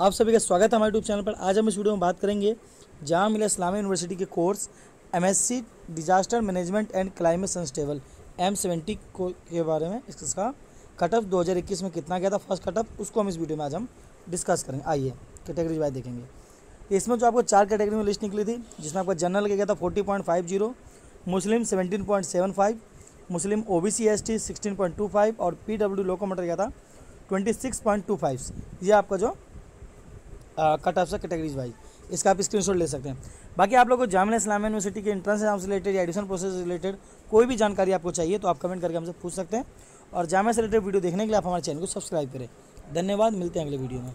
आप सभी का स्वागत है हमारे यूट्यूब चैनल पर। आज हम इस वीडियो में बात करेंगे जहाँ मिला इस्लामी यूनिवर्सिटी के course MSc disaster management and climate सेंसिटेबल M seventy को के बारे में। इसका कट ऑफ़ 2021 में कितना गया था? फ़र्स्ट कट ऑफ़ उसको हम इस वीडियो में आज हम डिस्कस करेंगे। आइए कैटेगरी वाइज देखेंगे। इसमें जो आपको चार कैटेगरी में लिस्ट निकली थी, जिसमें आपका जनरल गया था? Forty point five zero Muslim seventeen point seven five Muslim O B C S T sixteen point two five और पी डब्ल्यू लोकोमीटर गया था? Twenty six point two five ये आपका जो कट ऑफ़ से कैटेगरीज वाइज इसका आप screen ले सकते हैं। बाकी आप लोग को जामिया इस्लाम यूनिवर्सिटी के एंट्रेंस एग्ज़ाम से रिलेटेड या एडमिशन प्रोसेस से रिलेटेड कोई भी जानकारी आपको चाहिए तो आप कमेंट करके हमसे पूछ सकते हैं। और जामिया से रिलेटेड वीडियो देखने के लिए आप हमारे चैनल को सब्सक्राइब करें। धन्यवाद, मिलते हैं अगले वीडियो में।